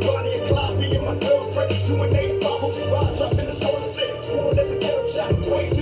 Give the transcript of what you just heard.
Clyde, me and my girlfriend, to an eight, five, hope you ride, in the store and sit. There's a ghetto jack, waste.